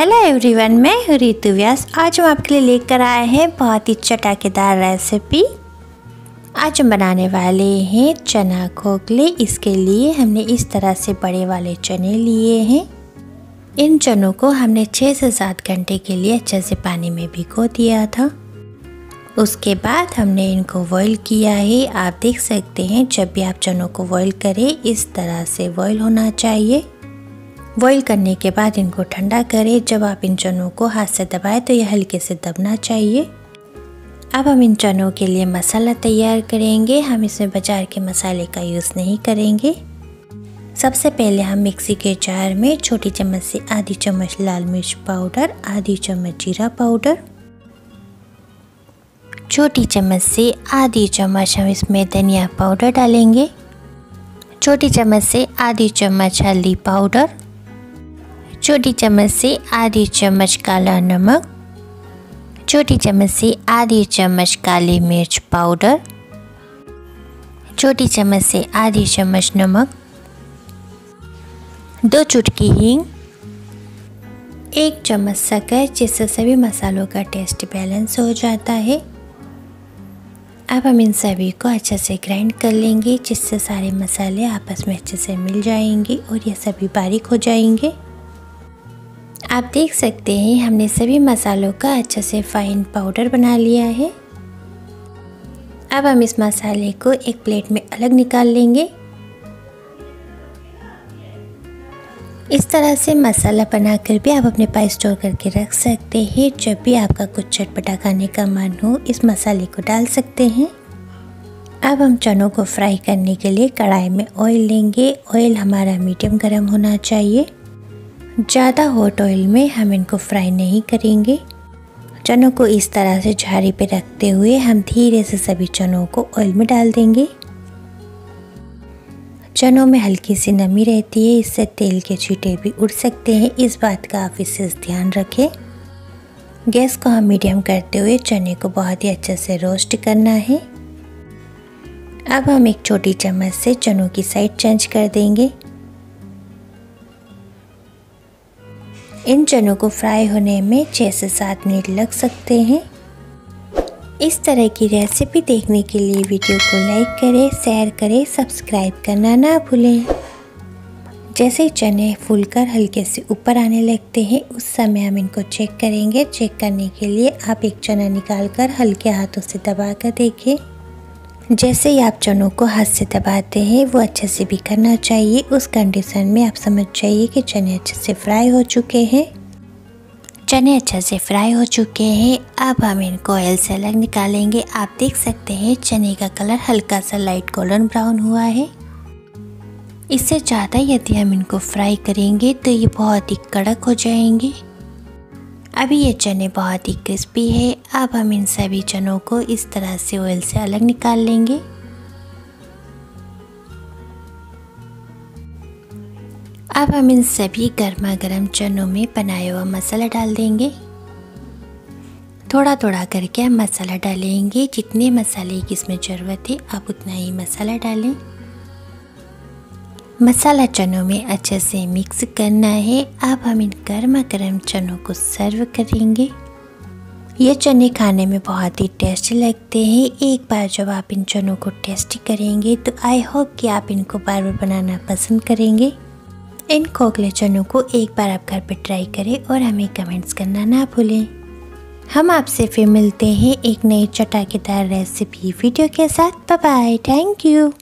Hello everyone मैं रितु व्यास। आज हम आपके लिए लेकर आए हैं बहुत ही चटाकेदार रेसिपी आज हम बनाने वाले हैं चना खोखले। इसके लिए हमने इस तरह से बड़े वाले चने लिए हैं। इन चनों को हमने छः से सात घंटे के लिए अच्छे से पानी में भिगो दिया था। उसके बाद हमने इनको बॉईल किया है। आप देख सकते हैं, जब भी आप चनों को बॉईल करें, इस तरह से बॉईल होना चाहिए। बॉईल करने के बाद इनको ठंडा करें। जब आप इन चनों को हाथ से दबाएँ तो यह हल्के से दबना चाहिए। अब हम इन चनों के लिए मसाला तैयार करेंगे। हम इसमें बाज़ार के मसाले का यूज़ नहीं करेंगे। सबसे पहले हम मिक्सी के जार में छोटी चम्मच से आधी चम्मच लाल मिर्च पाउडर, आधी चम्मच जीरा पाउडर, छोटी चम्मच से आधी चम्मच हम इसमें धनिया पाउडर डालेंगे। छोटी चम्मच से आधी चम्मच हल्दी पाउडर छोटी चम्मच से आधी चम्मच काला नमक छोटी चम्मच से आधी चम्मच काली मिर्च पाउडर छोटी चम्मच से आधी चम्मच नमक, दो चुटकी हींग, एक चम्मच शक्कर जिससे सभी मसालों का टेस्ट बैलेंस हो जाता है। अब हम इन सभी को अच्छे से ग्राइंड कर लेंगे, जिससे सारे मसाले आपस में अच्छे से मिल जाएँगे और ये सभी बारीक हो जाएँगे। आप देख सकते हैं, हमने सभी मसालों का अच्छे से फाइन पाउडर बना लिया है। अब हम इस मसाले को एक प्लेट में अलग निकाल लेंगे। इस तरह से मसाला बनाकर भी आप अपने पास स्टोर करके रख सकते हैं, जब भी आपका कुछ चटपटा खाने का मन हो, इस मसाले को डाल सकते हैं। अब हम चनों को फ्राई करने के लिए कढ़ाई में ऑयल लेंगे। ऑयल हमारा मीडियम गर्म होना चाहिए। ज़्यादा हॉट ऑयल में हम इनको फ्राई नहीं करेंगे। चनों को इस तरह से झाड़ी पे रखते हुए हम धीरे से सभी चनों को ऑयल में डाल देंगे। चनों में हल्की सी नमी रहती है, इससे तेल के छींटे भी उड़ सकते हैं। इस बात का आप विशेष ध्यान रखें। गैस को हम मीडियम करते हुए चने को बहुत ही अच्छे से रोस्ट करना है। अब हम एक छोटी चम्मच से चनों की साइड चेंज कर देंगे। इन चनों को फ्राई होने में छः से सात मिनट लग सकते हैं। इस तरह की रेसिपी देखने के लिए वीडियो को लाइक करें, शेयर करें, सब्सक्राइब करना ना भूलें। जैसे चने फूलकर हल्के से ऊपर आने लगते हैं, उस समय हम इनको चेक करेंगे। चेक करने के लिए आप एक चना निकाल कर हल्के हाथों से दबा कर देखें। जैसे ही आप चनों को हाथ से दबाते हैं, वो अच्छे से भी करना चाहिए। उस कंडीशन में आप समझ जाइए कि चने अच्छे से फ्राई हो चुके हैं। चने अच्छे से फ्राई हो चुके हैं। अब हम इनको ऑयल से अलग निकालेंगे। आप देख सकते हैं, चने का कलर हल्का सा लाइट गोल्डन ब्राउन हुआ है। इससे ज़्यादा यदि हम इनको फ्राई करेंगे तो ये बहुत ही कड़क हो जाएँगे। अभी ये चने बहुत ही क्रिस्पी है। अब हम इन सभी चनों को इस तरह से ऑयल से अलग निकाल लेंगे। अब हम इन सभी गर्मा गर्म चनों में बनाया हुआ मसाला डाल देंगे। थोड़ा थोड़ा करके हम मसाला डालेंगे। जितने मसाले की इसमें ज़रूरत है, आप उतना ही मसाला डालें। मसाला चनों में अच्छे से मिक्स करना है। अब हम इन गर्मा गर्म चनों को सर्व करेंगे। ये चने खाने में बहुत ही टेस्टी लगते हैं। एक बार जब आप इन चनों को टेस्टी करेंगे तो आई होप कि आप इनको बार बार बनाना पसंद करेंगे। इन खोखले चनों को एक बार आप घर पर ट्राई करें और हमें कमेंट्स करना ना भूलें। हम आपसे फिर मिलते हैं एक नई चटाकेदार रेसिपी वीडियो के साथ। Bye thank you